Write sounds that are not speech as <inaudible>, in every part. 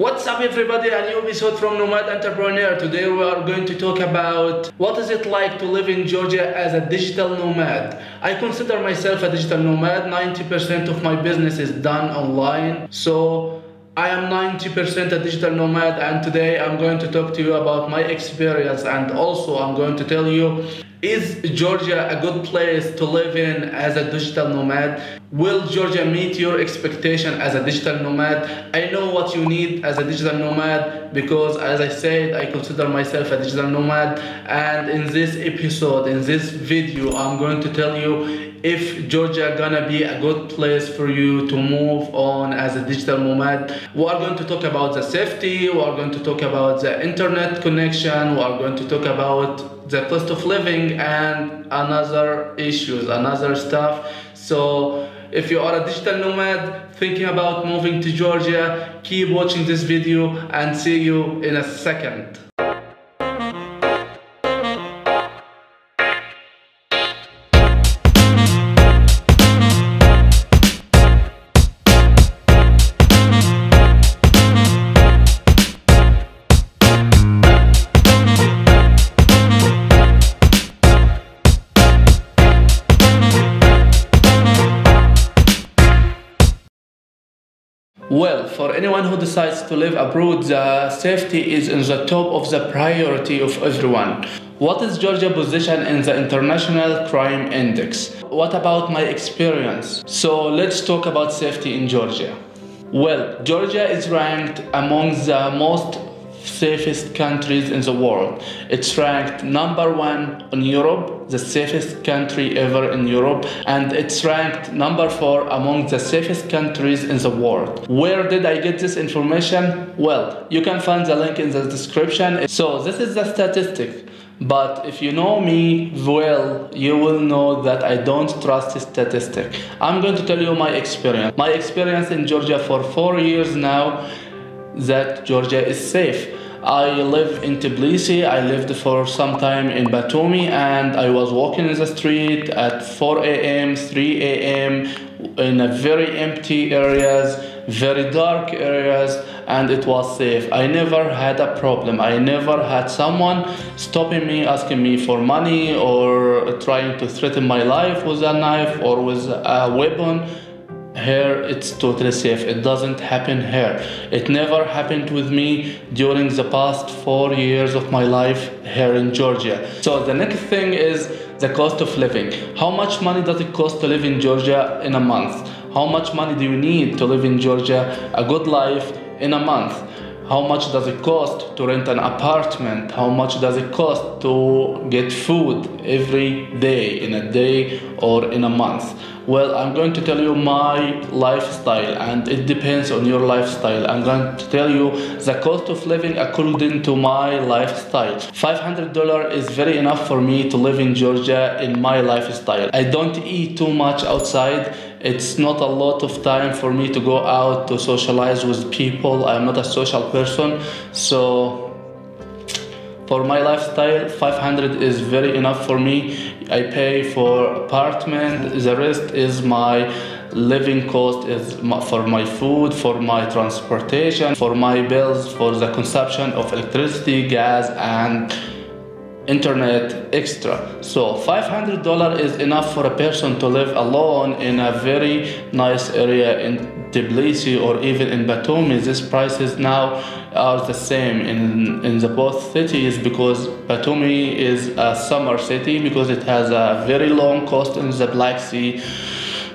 What's up everybody, a new episode from Nomad Entrepreneur. Today we are going to talk about what is it like to live in Georgia as a digital nomad. I consider myself a digital nomad. 90% of my business is done online. So I am 90% a digital nomad and today I'm going to talk to you about my experience and also I'm going to tell you is Georgia a good place to live in as a digital nomad? Will Georgia meet your expectation as a digital nomad? I know what you need as a digital nomad because as I said, I consider myself a digital nomad and in this episode, in this video, I'm going to tell you if Georgia gonna be a good place for you to move on as a digital nomad. We are going to talk about the safety, we are going to talk about the internet connection, we are going to talk about the cost of living and another issues, another stuff. So if you are a digital nomad thinking about moving to Georgia, keep watching this video and see you in a second. Decides to live abroad, the safety is in the top of the priority of everyone. What is Georgia's position in the International Crime Index? What about my experience? So let's talk about safety in Georgia. Well, Georgia is ranked among the most safest countries in the world. It's ranked number one in Europe, the safest country ever in Europe, and it's ranked number four among the safest countries in the world. Where did I get this information? Well, you can find the link in the description. So, this is the statistic. But if you know me well, you will know that I don't trust the statistic. I'm going to tell you my experience. My experience in Georgia for four years now that Georgia is safe. I live in Tbilisi. I lived for some time in Batumi and I was walking in the street at 4 a.m., 3 a.m. in a very empty areas, very dark areas and it was safe. I never had a problem. I never had someone stopping me, asking me for money or trying to threaten my life with a knife or with a weapon here it's totally safe. It doesn't happen here. It never happened with me during the past four years of my life here in georgia. So the next thing is the cost of living. How much money does it cost to live in georgia in a month? How much money do you need to live in georgia a good life in a month? How much does it cost to rent an apartment? How much does it cost to get food every day in a day or in a month well i'm going to tell you my lifestyle and it depends on your lifestyle. I'm going to tell you the cost of living according to my lifestyle. $500 is very enough for me to live in georgia in my lifestyle. I don't eat too much outside. It's not a lot of time for me to go out to socialize with people. I'm not a social person so for my lifestyle 500 is very enough for me i pay for apartment the rest is my living cost is for my food for my transportation for my bills for the consumption of electricity gas and internet extra. So $500 is enough for a person to live alone in a very nice area in Tbilisi or even in Batumi. These prices now are the same in, in the both cities because Batumi is a summer city because it has a very long coast in the Black Sea.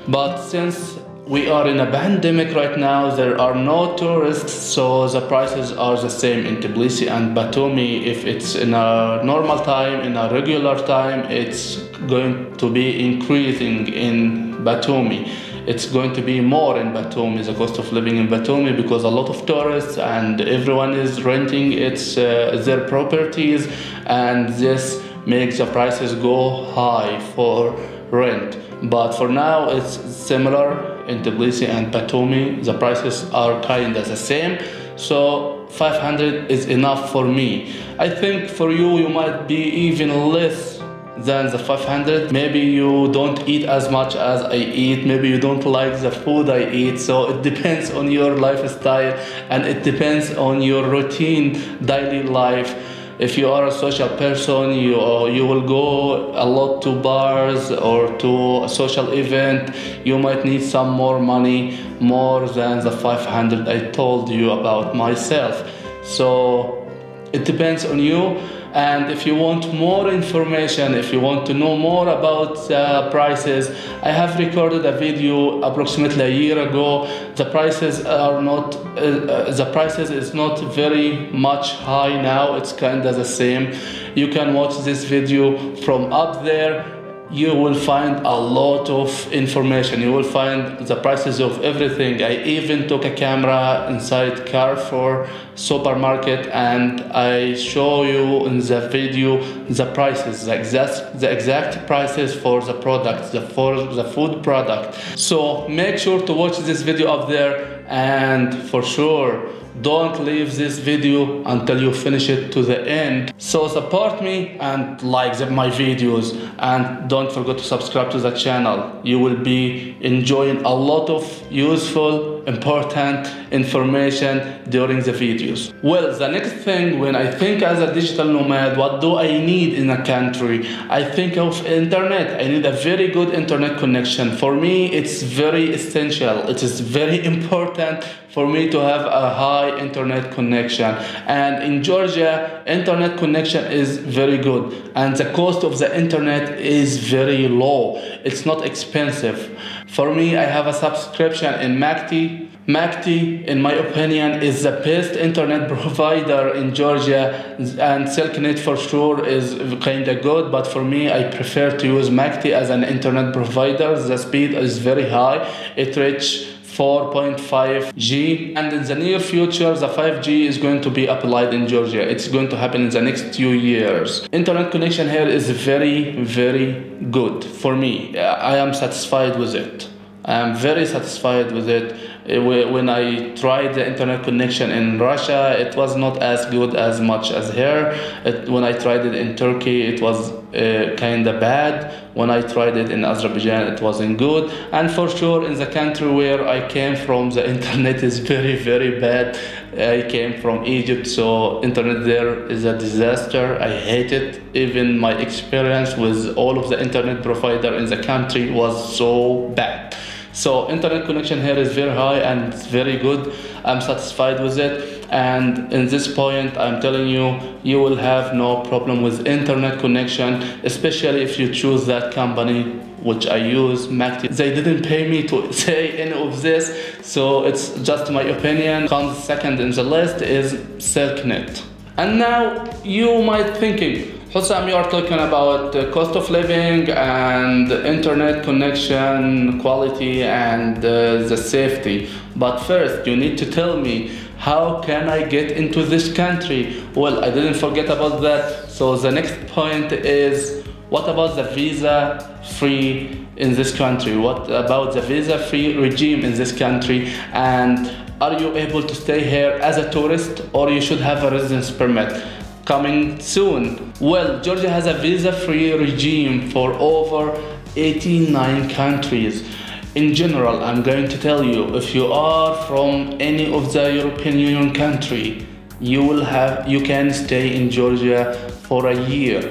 But since we are in a pandemic right now there are no tourists so the prices are the same in Tbilisi and Batumi if it's in a normal time in a regular time it's going to be increasing in Batumi it's going to be more in Batumi the cost of living in Batumi because a lot of tourists and everyone is renting its uh, their properties and this makes the prices go high for rent. But for now it's similar in Tbilisi and Batumi the prices are kind of the same. So 500 is enough for me. I think for you you might be even less than the 500 maybe you don't eat as much as i eat. Maybe you don't like the food i eat. So it depends on your lifestyle and it depends on your routine daily life. If you are a social person you uh, you will go a lot to bars or to a social event. You might need some more money more than the 500 i told you about myself. So it depends on you and if you want more information, if you want to know more about uh, prices, I have recorded a video approximately a year ago. The prices are not, uh, uh, the prices is not very much high now. It's kind of the same. You can watch this video from up there you will find a lot of information. You will find the prices of everything. I even took a camera inside Carrefour supermarket and I show you in the video the prices, the exact, the exact prices for the product, the, for the food product. So make sure to watch this video up there and for sure don't leave this video until you finish it to the end. So support me and like my videos. And don't forget to subscribe to the channel. You will be enjoying a lot of useful important information during the videos. Well the next thing when i think as a digital nomad what do i need in a country? I think of internet. I need a very good internet connection. For me it's very essential. It is very important for me to have a high internet connection. And in Georgia, internet connection is very good. And the cost of the internet is very low. It's not expensive. For me, I have a subscription in Magti. Magti, in my opinion, is the best internet <laughs> provider in Georgia, and Silknet for sure is kind of good. But for me, I prefer to use Magti as an internet provider. The speed is very high. It reaches 4.5G and in the near future the 5G is going to be applied in Georgia. It's going to happen in the next few years. Internet connection here is very very good for me. I am satisfied with it. I am very satisfied with it. When I tried the internet connection in Russia, it was not as good as much as here. It, when I tried it in Turkey, it was uh, kind of bad. When I tried it in Azerbaijan, it wasn't good. And for sure, in the country where I came from, the <laughs> internet is very, very bad. I came from Egypt, so internet there is a disaster. I hate it. Even my experience with all of the internet provider in the country was so bad. So internet connection here is very high and very good. I'm satisfied with it. And in this point, I'm telling you, you will have no problem with internet connection, especially if you choose that company which I use, Magti. They didn't pay me to <laughs> say any of this, so it's just my opinion. Comes second in the list is Silknet. And now you might thinking, Hussam, you are talking about the cost of living and internet connection quality and uh, the safety. But first, you need to tell me how can I get into this country? Well, I didn't forget about that. So the next point is what about the visa free in this country? What about the visa free regime in this country? And are you able to stay here as a tourist or you should have a residence permit? Coming soon. Well, Georgia has a visa-free regime for over 89 countries. In general, I'm going to tell you, if you are from any of the European Union country, you will have, you can stay in Georgia for a year,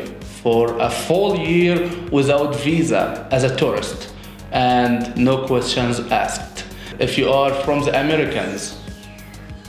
for a full year without visa as a tourist and no questions asked. If you are from the Americans,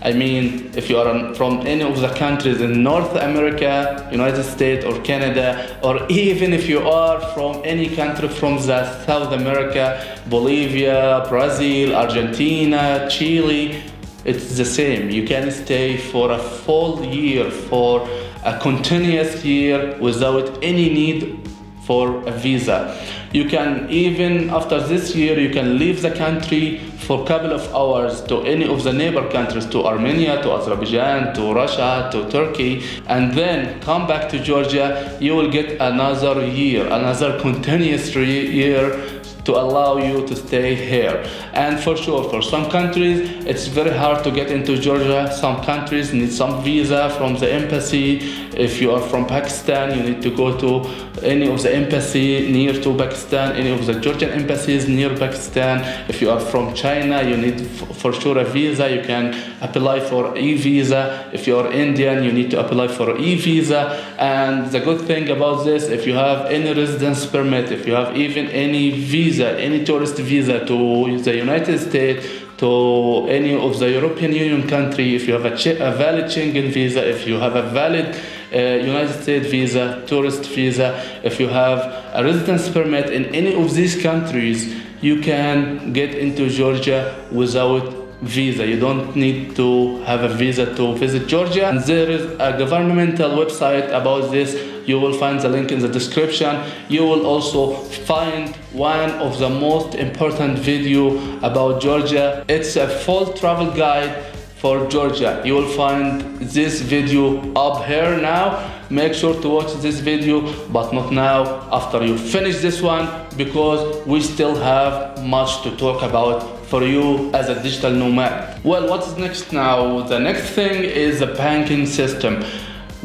I mean, if you are from any of the countries in North America, United States or Canada, or even if you are from any country from the South America, Bolivia, Brazil, Argentina, Chile, it's the same. You can stay for a full year, for a continuous year without any need for a visa. You can even after this year you can leave the country for a couple of hours to any of the neighbor countries to Armenia, to Azerbaijan, to Russia, to Turkey and then come back to Georgia you will get another year, another continuous year to allow you to stay here. And for sure, for some countries, it's very hard to get into Georgia. Some countries need some visa from the embassy. If you are from Pakistan, you need to go to any of the embassy near to Pakistan, any of the Georgian embassies near Pakistan. If you are from China, you need for sure a visa. You can apply for e-visa. If you are Indian, you need to apply for e-visa. And the good thing about this, if you have any residence permit, if you have even any visa, any tourist visa to the United States, to any of the European Union country, if you have a, a valid Schengen visa, if you have a valid Uh, United States visa, tourist visa, if you have a residence permit in any of these countries, you can get into Georgia without visa. You don't need to have a visa to visit Georgia. And there is a governmental website about this. You will find the link in the description. You will also find one of the most important video about Georgia. It's a full travel guide for Georgia. You will find this video up here now. Make sure to watch this video, but not now, after you finish this one, because we still have much to talk about for you as a digital nomad. Well, what's next now? The next thing is the banking system.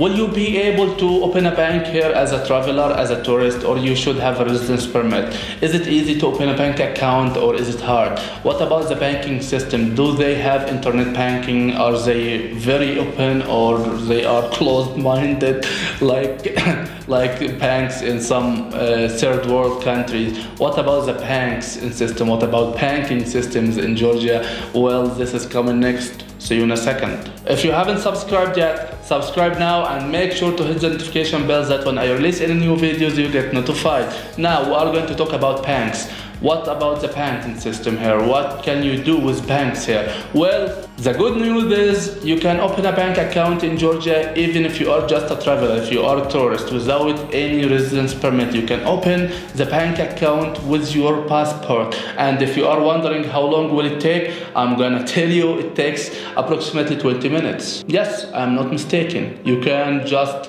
Will you be able to open a bank here as a traveler, as a tourist, or you should have a residence permit? Is it easy to open a bank account or is it hard? What about the banking system? Do they have internet banking? Are they very open or they are closed-minded <laughs> like, <coughs> like banks in some uh, third world countries? What about the banks in system? What about banking systems in Georgia? Well, this is coming next. See you in a second. If you haven't subscribed yet, subscribe now and make sure to hit the notification bell that when I release any new videos you get notified. Now we are going to talk about banks. What about the banking system here? What can you do with banks here? Well, the good news is you can open a bank account in Georgia even if you are just a traveler, if you are a tourist without any residence permit. You can open the bank account with your passport. And if you are wondering how long will it take, I'm gonna tell you it takes approximately 20 minutes. Yes, I'm not mistaken. You can just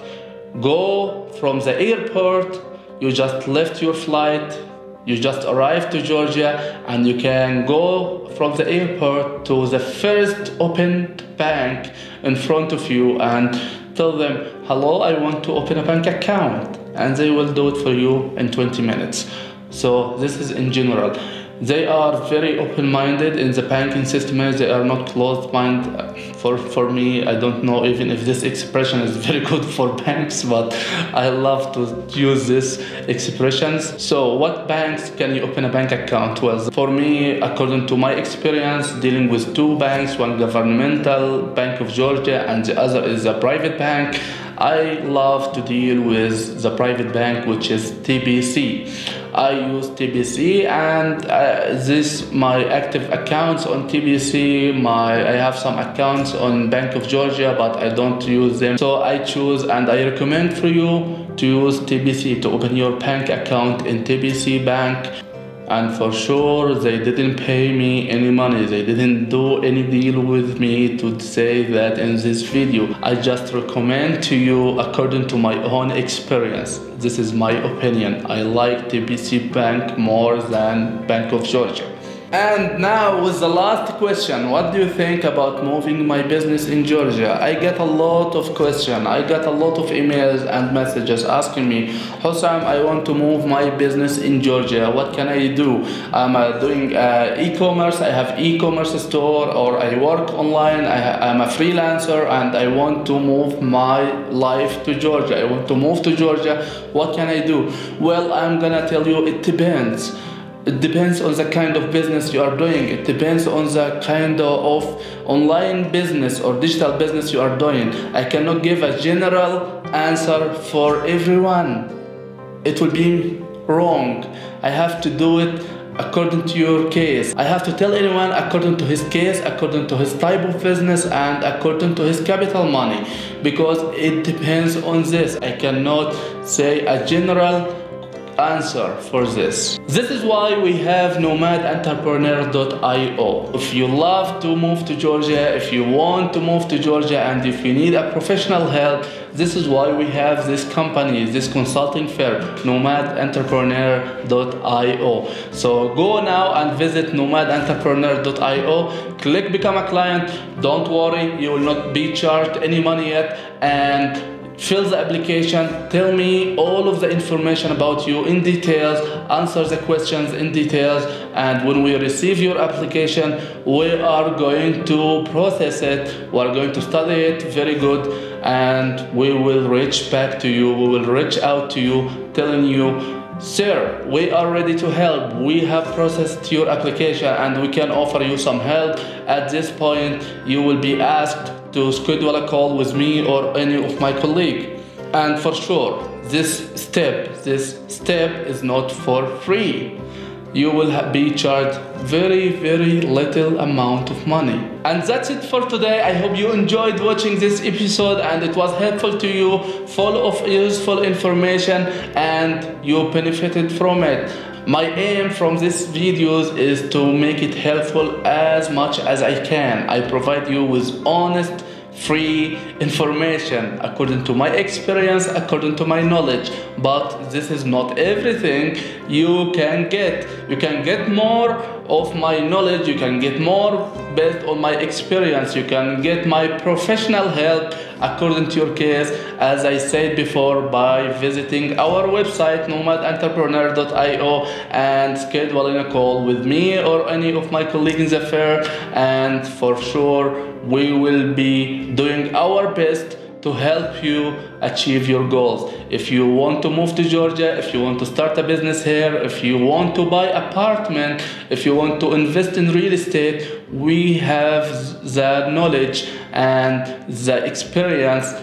go from the airport, you just left your flight, you just arrive to Georgia and you can go from the airport to the first opened bank in front of you and tell them, hello, I want to open a bank account. And they will do it for you in 20 minutes. So this is in general. They are very open-minded in the banking system. They are not closed-minded. For for me, I don't know even if this expression is very good for <laughs> banks, but I love to use this expressions. So, what banks can you open a bank account with? For me, according to my experience dealing with two banks, one governmental, Bank of Georgia, and the other is a private bank. I love to deal with the private bank, which is TBC. I use TBC and uh, this my active accounts on TBC my I have some accounts on Bank of Georgia but I don't use them so I choose and I recommend for you to use TBC to open your bank account in TBC Bank and for sure they didn't pay me any money. They didn't do any deal with me to say that in this video. I just recommend to you according to my own experience this is my opinion. I like tbc bank more than bank of georgia and now with the last question, what do you think about moving my business in Georgia? I get a lot of questions. I get a lot of emails and messages asking me, Hossam, I want to move my business in Georgia. What can I do? I'm uh, doing uh, e-commerce. I have e-commerce store or I work online. I am a freelancer and I want to move my life to Georgia. I want to move to Georgia. What can I do? Well, I'm gonna tell you it depends it depends on the kind of business you are doing. It depends on the kind of online business or digital business you are doing. I cannot give a general answer for everyone. It will be wrong. I have to do it according to your case. I have to tell anyone according to his case according to his type of business and according to his capital money. Because it depends on this. I cannot say a general answer for this. This is why we have nomadentrepreneur.io. If you love to move to Georgia, if you want to move to Georgia, and if you need a professional help, this is why we have this company, this consulting firm, nomadentrepreneur.io. So go now and visit nomadentrepreneur.io, click become a client. Don't worry, you will not be charged any money yet, and fill the application tell me all of the information about you in details answer the questions in details and when we receive your application we are going to process it. We are going to study it. Very good. And we will reach back to you. We will reach out to you telling you Sir, we are ready to help. We have processed your application and we can offer you some help. At this point, you will be asked to schedule a call with me or any of my colleague. And for sure, this step, this step is not for free you will be charged very very little amount of money. And that's it for today. I hope you enjoyed watching this episode and it was helpful to you full of useful information and you benefited from it. My aim from these videos is to make it helpful as much as i can. I provide you with honest free information according to my experience according to my knowledge. But this is not everything you can get. You can get more of my knowledge you can get more based on my experience you can get my professional help according to your case as i said before by visiting our website nomadentrepreneur.io and scheduling a call with me or any of my colleagues in the and for sure we will be doing our best to help you achieve your goals. If you want to move to Georgia, if you want to start a business here, if you want to buy apartment, if you want to invest in real estate, we have the knowledge and the experience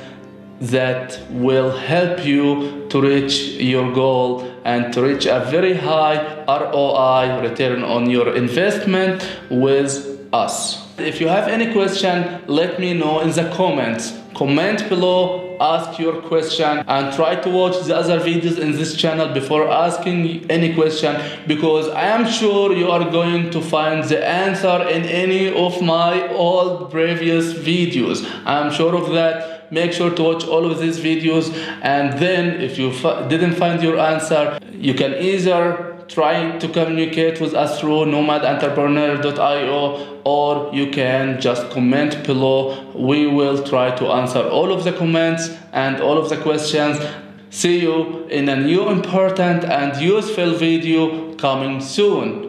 that will help you to reach your goal and to reach a very high ROI return on your investment with us. If you have any question, let me know in the comments. Comment below, ask your question and try to watch the other videos in this channel before asking any question because I am sure you are going to find the answer in any of my old previous videos. I am sure of that make sure to watch all of these videos and then if you didn't find your answer you can either trying to communicate with us through nomadentrepreneur.io or you can just comment below. We will try to answer all of the comments and all of the questions. See you in a new important and useful video coming soon.